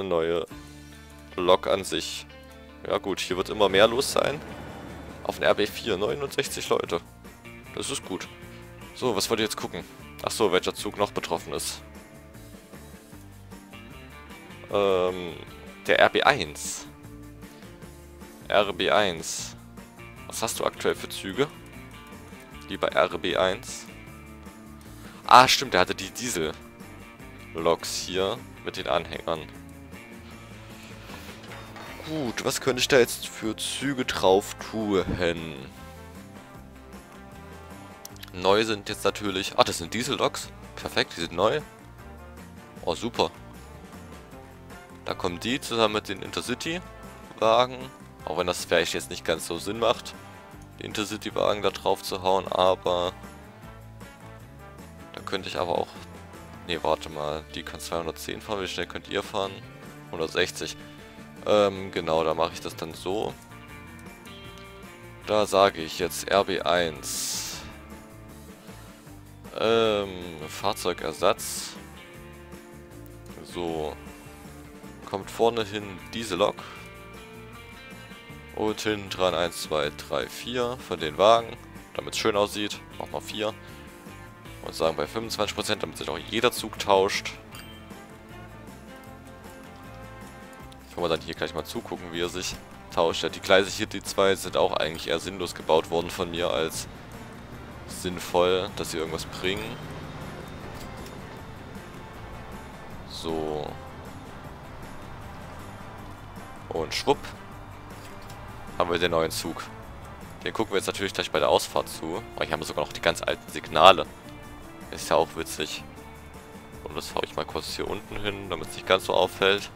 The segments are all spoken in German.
eine neue Lok an sich. Ja gut, hier wird immer mehr los sein. Auf den RB4 69 Leute. Das ist gut. So, was wollt ihr jetzt gucken? Achso, welcher Zug noch betroffen ist. Ähm, der RB1. RB1. Was hast du aktuell für Züge? Lieber RB1. Ah, stimmt, der hatte die Diesel-Loks hier mit den Anhängern. Gut, was könnte ich da jetzt für Züge drauf tun? Neu sind jetzt natürlich... Ah, das sind Diesel-Loks. Perfekt, die sind neu. Oh, super. Da kommen die zusammen mit den Intercity-Wagen. Auch wenn das vielleicht jetzt nicht ganz so Sinn macht, die Intercity-Wagen da drauf zu hauen, aber... Da könnte ich aber auch... Ne, warte mal. Die kann 210 fahren. Wie schnell könnt ihr fahren? 160. Ähm, genau, da mache ich das dann so. Da sage ich jetzt RB1. Ähm, Fahrzeugersatz. So. Kommt vorne hin diese Lok. Und hinten dran 1, 2, 3, 4 von den Wagen. Damit es schön aussieht. Machen wir 4. Und sagen bei 25%, damit sich auch jeder Zug tauscht. Können wir dann hier gleich mal zugucken, wie er sich tauscht. Ja, die Gleise hier, die zwei, sind auch eigentlich eher sinnlos gebaut worden von mir als sinnvoll, dass sie irgendwas bringen. So. Und schwupp. Haben wir den neuen Zug. Den gucken wir jetzt natürlich gleich bei der Ausfahrt zu. Aber hier haben wir sogar noch die ganz alten Signale. Ist ja auch witzig. Und das haue ich mal kurz hier unten hin, damit es nicht ganz so auffällt.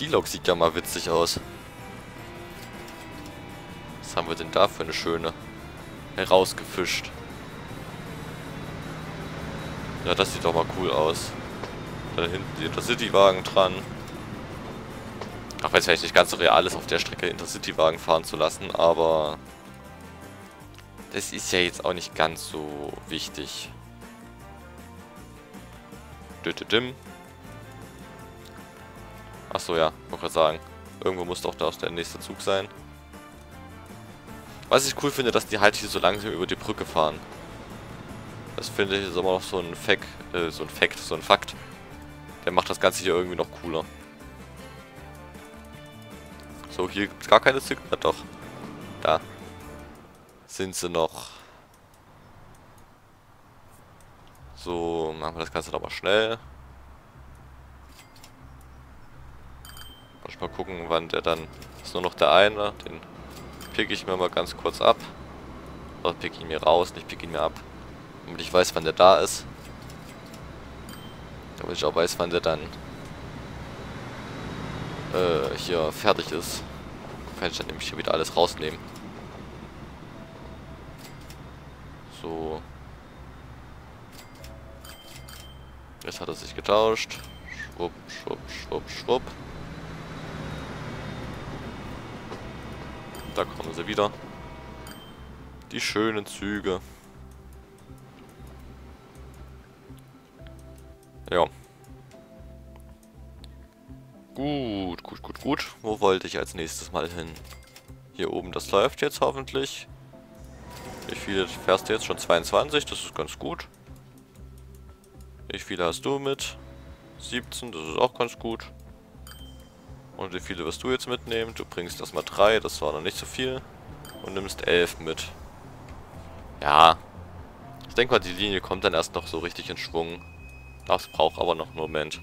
Die Lok sieht ja mal witzig aus. Was haben wir denn da für eine schöne herausgefischt? Ja, das sieht doch mal cool aus. Da hinten die Intercity-Wagen dran. Auch wenn es vielleicht nicht ganz so real ist, auf der Strecke Intercity-Wagen fahren zu lassen, aber das ist ja jetzt auch nicht ganz so wichtig. Düm. Achso, ja, wollte gerade sagen. Irgendwo muss doch da der nächste Zug sein. Was ich cool finde, dass die halt hier so langsam über die Brücke fahren. Das finde ich ist immer noch so ein Fact, äh, so ein Fact, so ein Fakt. Der macht das Ganze hier irgendwie noch cooler. So, hier gibt es gar keine Züge. Ja, doch. Da. Sind sie noch. So, machen wir das Ganze doch mal schnell. Mal gucken, wann der dann... Ist nur noch der eine, den pick ich mir mal ganz kurz ab. Oder pick ich mir raus, nicht pick ihn mir ab. Damit ich weiß, wann der da ist. Damit ich auch weiß, wann der dann äh, hier fertig ist. Kann ich dann nämlich hier wieder alles rausnehmen. So. Jetzt hat er sich getauscht. Schwupp, schwupp, schwupp, schwupp. Da kommen sie wieder. Die schönen Züge. Ja. Gut, gut, gut, gut. Wo wollte ich als nächstes mal hin? Hier oben, das läuft jetzt hoffentlich. Wie viele fährst du jetzt? Schon 22, das ist ganz gut. Wie viele hast du mit? 17, das ist auch ganz gut. Und wie viele wirst du jetzt mitnehmen? Du bringst erstmal drei, das war noch nicht so viel. Und nimmst elf mit. Ja. Ich denke mal, die Linie kommt dann erst noch so richtig in Schwung. Das braucht aber noch einen Moment.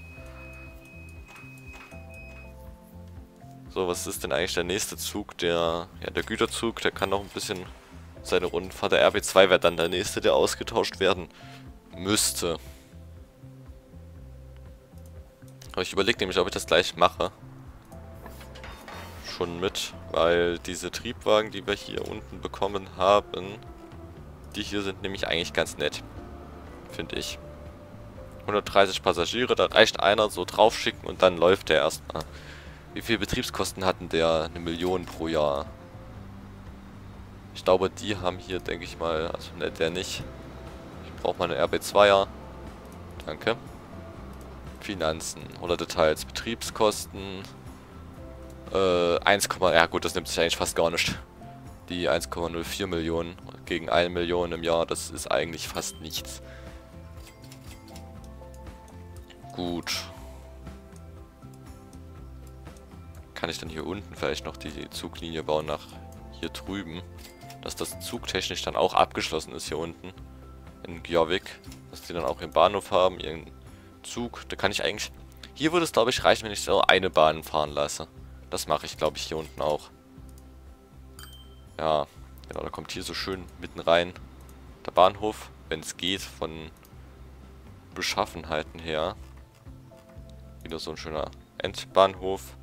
So, was ist denn eigentlich der nächste Zug? Der, ja, der Güterzug, der kann noch ein bisschen seine Runden fahren. Der RB2 wäre dann der nächste, der ausgetauscht werden müsste. Aber ich überlege nämlich, ob ich das gleich mache schon mit, weil diese Triebwagen, die wir hier unten bekommen haben, die hier sind nämlich eigentlich ganz nett, finde ich. 130 Passagiere, da reicht einer so draufschicken und dann läuft der erstmal. Wie viel Betriebskosten hatten der? Eine Million pro Jahr. Ich glaube, die haben hier, denke ich mal, also ne, der nicht. Ich brauche mal eine RB2er. Danke. Finanzen oder Details. Betriebskosten. Äh, 1, ja gut, das nimmt sich eigentlich fast gar nicht. Die 1,04 Millionen gegen 1 Million im Jahr, das ist eigentlich fast nichts. Gut. Kann ich dann hier unten vielleicht noch die Zuglinie bauen nach hier drüben? Dass das zugtechnisch dann auch abgeschlossen ist hier unten. In Gjovik. Dass die dann auch ihren Bahnhof haben, ihren Zug. Da kann ich eigentlich... Hier würde es, glaube ich, reichen, wenn ich so eine Bahn fahren lasse. Das mache ich, glaube ich, hier unten auch. Ja, genau, da kommt hier so schön mitten rein der Bahnhof, wenn es geht, von Beschaffenheiten her. Wieder so ein schöner Endbahnhof.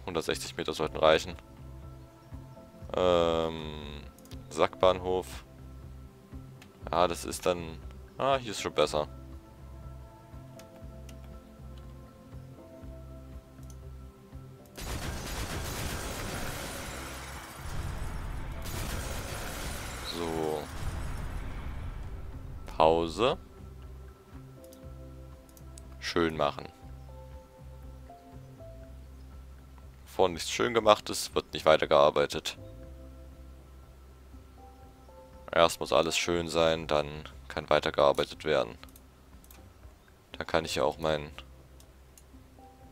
160 Meter sollten reichen. Ähm, Sackbahnhof. Ja, das ist dann... Ah, hier ist schon besser. Pause. Schön machen. Bevor nichts schön gemacht ist, wird nicht weitergearbeitet. Erst muss alles schön sein, dann kann weitergearbeitet werden. Da kann ich ja auch meinen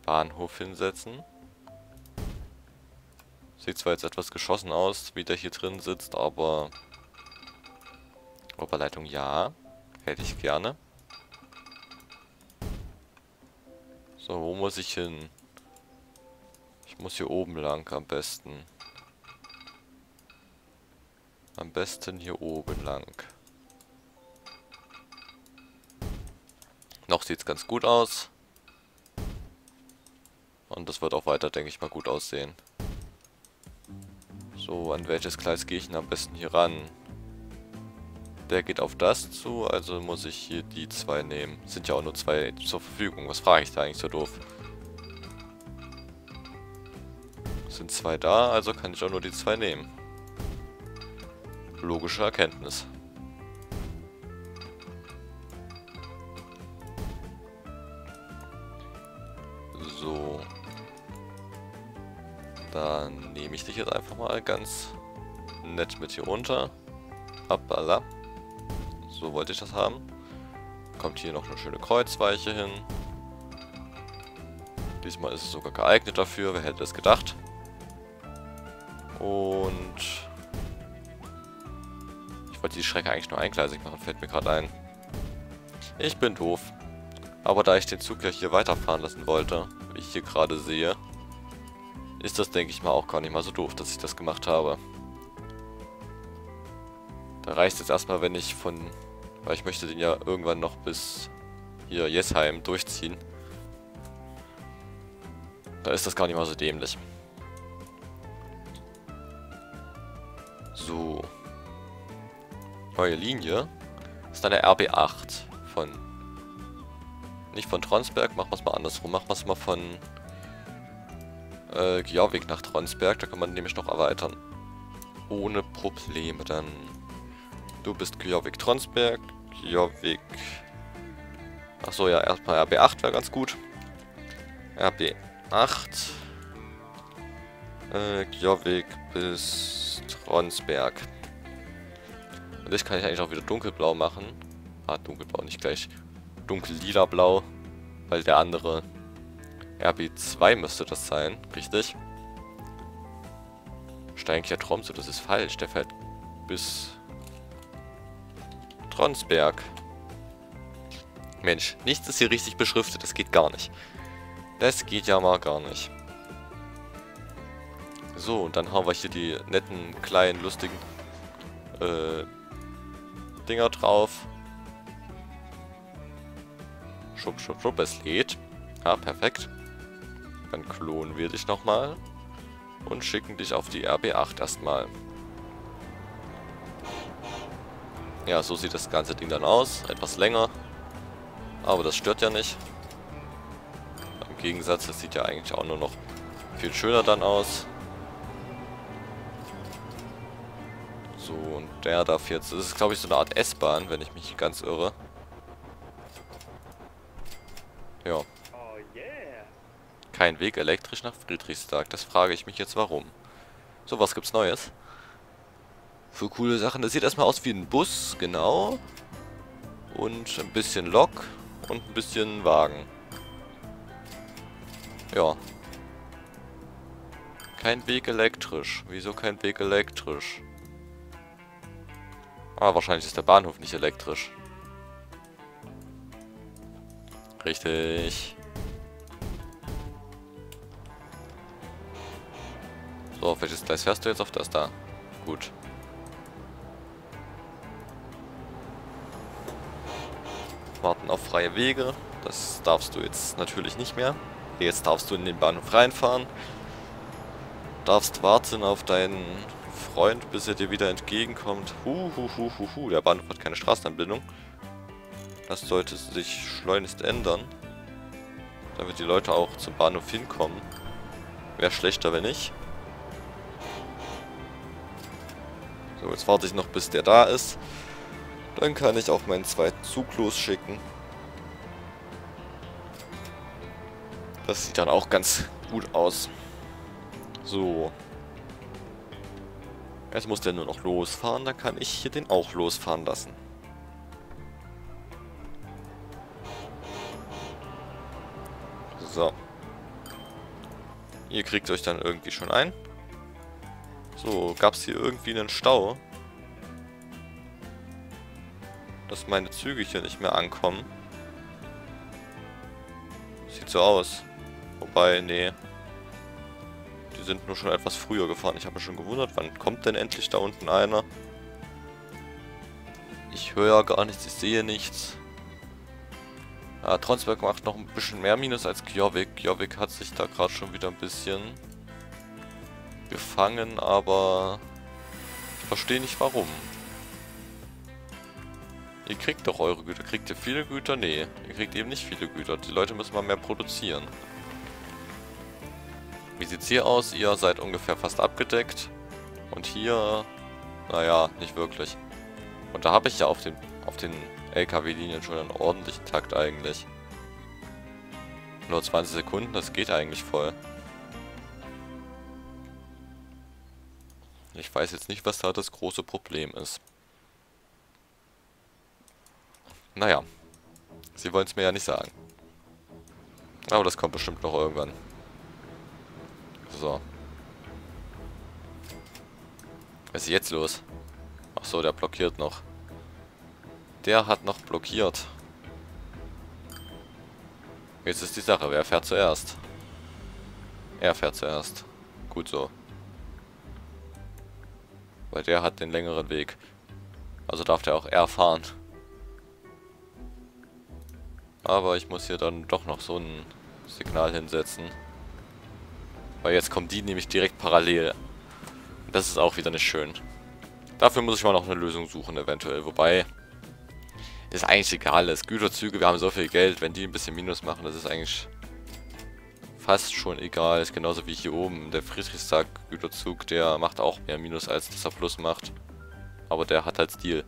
Bahnhof hinsetzen. Sieht zwar jetzt etwas geschossen aus, wie der hier drin sitzt, aber Oberleitung ja. Hätte ich gerne. So, wo muss ich hin? Ich muss hier oben lang am besten. Am besten hier oben lang. Noch sieht es ganz gut aus. Und das wird auch weiter, denke ich mal, gut aussehen. So, an welches Gleis gehe ich denn am besten hier ran? Der geht auf das zu, also muss ich hier die zwei nehmen. Sind ja auch nur zwei zur Verfügung. Was frage ich da eigentlich so doof? Sind zwei da, also kann ich auch nur die zwei nehmen. Logische Erkenntnis. So. Dann nehme ich dich jetzt einfach mal ganz nett mit hier runter. Hoppala. So wollte ich das haben. Kommt hier noch eine schöne Kreuzweiche hin. Diesmal ist es sogar geeignet dafür, wer hätte das gedacht. Und ich wollte die Strecke eigentlich nur eingleisig machen, fällt mir gerade ein. Ich bin doof. Aber da ich den Zug ja hier weiterfahren lassen wollte, wie ich hier gerade sehe, ist das, denke ich mal, auch gar nicht mal so doof, dass ich das gemacht habe. Da reicht es jetzt erstmal, wenn ich von... Weil ich möchte den ja irgendwann noch bis hier Jesheim durchziehen. Da ist das gar nicht mal so dämlich. So. Neue Linie. Das ist eine RB8 von... Nicht von Tronsberg, machen wir es mal andersrum. Machen wir es mal von... Äh, Gjavik nach Tronsberg. Da kann man nämlich noch erweitern. Ohne Probleme. Dann... Du bist Gjavik Tronsberg. Gjavik... Achso, ja, erstmal RB8 wäre ganz gut. RB8. Äh, Gjavik bis Ronsberg. Und das kann ich eigentlich auch wieder dunkelblau machen. Ah, dunkelblau, nicht gleich dunkel-lila blau. Weil der andere RB2 müsste das sein, richtig? Steinkler Tromsø, das ist falsch. Der fährt bis Tronsberg. Mensch, nichts ist hier richtig beschriftet. Das geht gar nicht. Das geht ja mal gar nicht. So, und dann haben wir hier die netten, kleinen, lustigen äh, Dinger drauf. Schub, schub, schub, es lädt. Ah, perfekt. Dann klonen wir dich nochmal. Und schicken dich auf die RB8 erstmal. Ja, so sieht das ganze Ding dann aus. Etwas länger. Aber das stört ja nicht. Im Gegensatz, das sieht ja eigentlich auch nur noch viel schöner dann aus. So, und der darf jetzt... Das ist, glaube ich, so eine Art S-Bahn, wenn ich mich ganz irre. Ja. Kein Weg elektrisch nach Friedrichstag. Das frage ich mich jetzt warum. So, was gibt's Neues? Für coole Sachen. Das sieht erstmal aus wie ein Bus, genau. Und ein bisschen Lok und ein bisschen Wagen. Ja. Kein Weg elektrisch. Wieso kein Weg elektrisch? Ah, wahrscheinlich ist der Bahnhof nicht elektrisch. Richtig. So, auf welches Gleis fährst du jetzt? Auf das da. Gut. Warten auf freie Wege. Das darfst du jetzt natürlich nicht mehr. Jetzt darfst du in den Bahnhof reinfahren. Darfst warten auf deinen Freund, bis er dir wieder entgegenkommt. Hu, hu, hu, hu, hu. Der Bahnhof hat keine Straßenanbindung. Das sollte sich schleunigst ändern. Damit die Leute auch zum Bahnhof hinkommen. Wäre schlechter, wenn nicht. So, jetzt warte ich noch, bis der da ist. Dann kann ich auch meinen zweiten Zug losschicken. Das sieht dann auch ganz gut aus. So. Jetzt muss der nur noch losfahren, dann kann ich hier den auch losfahren lassen. So. Ihr kriegt euch dann irgendwie schon ein. So, gab es hier irgendwie einen Stau? Dass meine Züge hier nicht mehr ankommen. Sieht so aus. Wobei, nee. Die sind nur schon etwas früher gefahren. Ich habe mich schon gewundert, wann kommt denn endlich da unten einer? Ich höre ja gar nichts, ich sehe nichts. Ja, Tronsberg macht noch ein bisschen mehr Minus als Kjovik. Kjovik hat sich da gerade schon wieder ein bisschen gefangen, aber ich verstehe nicht warum. Ihr kriegt doch eure Güter. Kriegt ihr viele Güter? Nee, ihr kriegt eben nicht viele Güter. Die Leute müssen mal mehr produzieren. Wie sieht's hier aus? Ihr seid ungefähr fast abgedeckt. Und hier, naja, nicht wirklich. Und da habe ich ja auf den, auf den LKW-Linien schon einen ordentlichen Takt eigentlich. Nur 20 Sekunden, das geht eigentlich voll. Ich weiß jetzt nicht, was da das große Problem ist. Naja. Sie wollen es mir ja nicht sagen. Aber das kommt bestimmt noch irgendwann. So. Was ist jetzt los? Ach so, der blockiert noch. Der hat noch blockiert. Jetzt ist die Sache, wer fährt zuerst? Er fährt zuerst. Gut so. Weil der hat den längeren Weg. Also darf der auch er fahren. Aber ich muss hier dann doch noch so ein Signal hinsetzen. Weil jetzt kommen die nämlich direkt parallel. Das ist auch wieder nicht schön. Dafür muss ich mal noch eine Lösung suchen eventuell. Wobei, ist eigentlich egal. Das Güterzüge, wir haben so viel Geld. Wenn die ein bisschen Minus machen, das ist eigentlich fast schon egal. Ist genauso wie hier oben. Der Friedrichstag-Güterzug, der macht auch mehr Minus, als dass er Plus macht. Aber der hat halt Stil.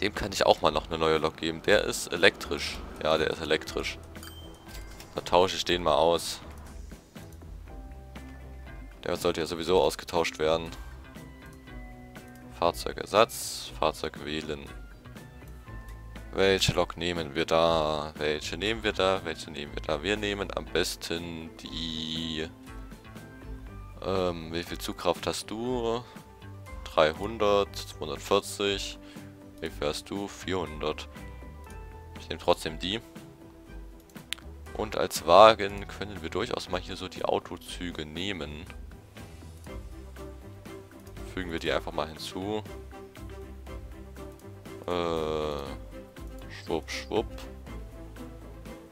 Dem kann ich auch mal noch eine neue Lok geben. Der ist elektrisch. Ja, der ist elektrisch. Da tausche ich den mal aus. Der sollte ja sowieso ausgetauscht werden. Fahrzeugersatz, Fahrzeug wählen. Welche Lok nehmen wir da? Welche nehmen wir da? Welche nehmen wir da? Wir nehmen am besten die... Ähm, wie viel Zugkraft hast du? 300, 240. Wie hast du? 400. Ich nehme trotzdem die. Und als Wagen können wir durchaus mal hier so die Autozüge nehmen. Fügen wir die einfach mal hinzu. Äh, schwupp, schwupp.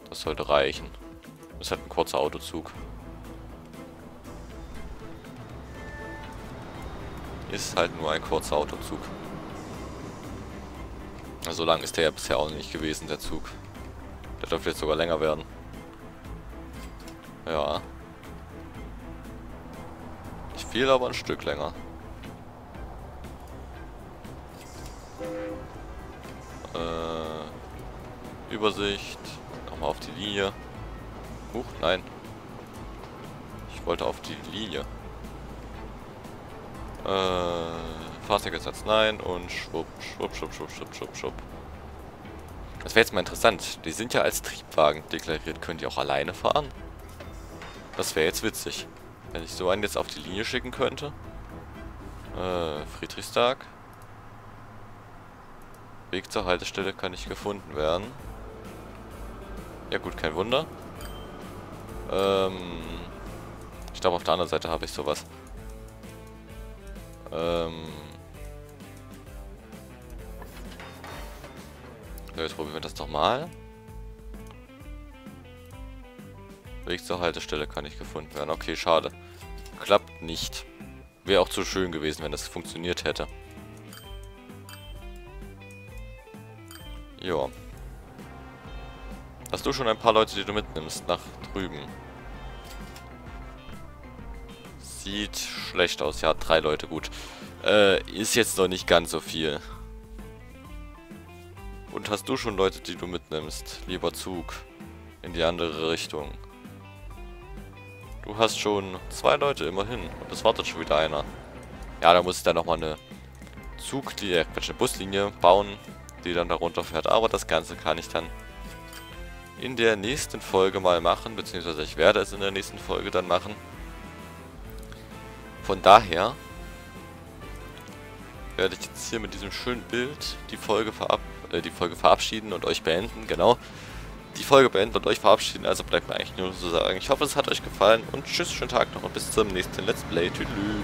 Das sollte reichen. Das ist halt ein kurzer Autozug. Ist halt nur ein kurzer Autozug. So lang ist der ja bisher auch nicht gewesen, der Zug. Der dürfte jetzt sogar länger werden. Ja. Nicht viel, aber ein Stück länger. Äh, Übersicht. Nochmal auf die Linie. Huch, nein. Ich wollte auf die Linie. Äh, Fahrzeugersatz nein und schwupp, schwupp, schwupp, schwupp, schwupp, schwupp, schwupp. Das wäre jetzt mal interessant. Die sind ja als Triebwagen deklariert. Können die auch alleine fahren? Das wäre jetzt witzig. Wenn ich so einen jetzt auf die Linie schicken könnte. Äh, Friedrichstag. Weg zur Haltestelle kann nicht gefunden werden. Ja gut, kein Wunder. Ähm, ich glaube, auf der anderen Seite habe ich sowas. Ähm... So, jetzt probieren wir das doch mal. Weg zur Haltestelle kann nicht gefunden werden. Okay, schade. Klappt nicht. Wäre auch zu schön gewesen, wenn das funktioniert hätte. Ja. Hast du schon ein paar Leute, die du mitnimmst nach drüben? Sieht schlecht aus. Ja, drei Leute, gut. Äh, ist jetzt noch nicht ganz so viel. Und hast du schon Leute, die du mitnimmst? Lieber Zug. In die andere Richtung. Du hast schon zwei Leute immerhin. Und es wartet schon wieder einer. Ja, da muss ich dann nochmal eine Zug, die, äh, eine Buslinie bauen, die dann darunter fährt. Aber das Ganze kann ich dann in der nächsten Folge mal machen. Beziehungsweise ich werde es in der nächsten Folge dann machen. Von daher werde ich jetzt hier mit diesem schönen Bild die Folge verabschieden äh, die Folge verabschieden und euch beenden, genau. Die Folge beenden und euch verabschieden, also bleibt mir eigentlich nur zu sagen. Ich hoffe, es hat euch gefallen und tschüss, schönen Tag noch und bis zum nächsten Let's Play. Tüdelü.